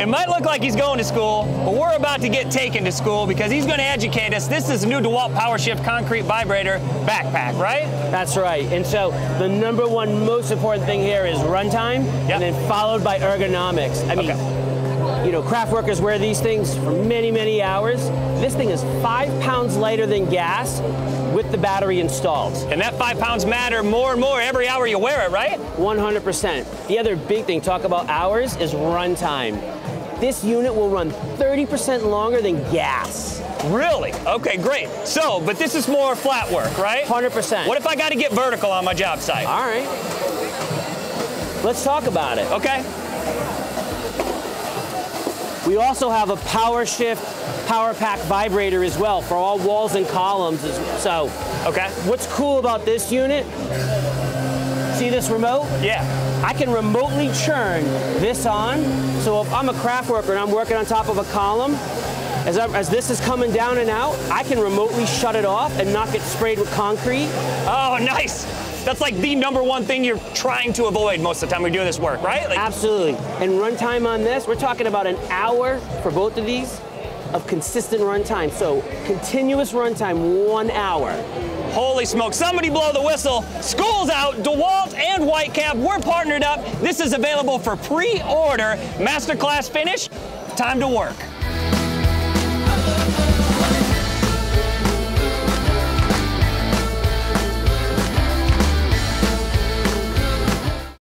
It might look like he's going to school, but we're about to get taken to school because he's going to educate us. This is a new DeWalt PowerShift concrete vibrator backpack, right? That's right. And so the number one most important thing here is runtime, Yep. and then followed by ergonomics. I mean, Okay. You know, craft workers wear these things for many, many hours. This thing is five pounds lighter than gas with the battery installed. And that five pounds matter more and more every hour you wear it, right? 100%. The other big thing, talk about hours, is runtime. This unit will run 30% longer than gas. Really? Okay, great. So, but this is more flat work, right? 100%. What if I got to get vertical on my job site? All right. Let's talk about it. Okay. We also have a Power Shift Power Pack vibrator as well for all walls and columns. So, Okay. what's cool about this unit? See this remote? Yeah. I can remotely churn this on. So if I'm a craft worker and I'm working on top of a column, as, I, as this is coming down and out, I can remotely shut it off and not get sprayed with concrete. Oh, nice. That's like the number one thing you're trying to avoid most of the time we do this work, right? Like, Absolutely. And runtime on this, we're talking about an hour for both of these of consistent runtime. So continuous runtime, one hour. holy smoke. Somebody blow the whistle. School's out. DeWalt and Whitecap, we're partnered up. This is available for pre-order. Masterclass finish. Time to work.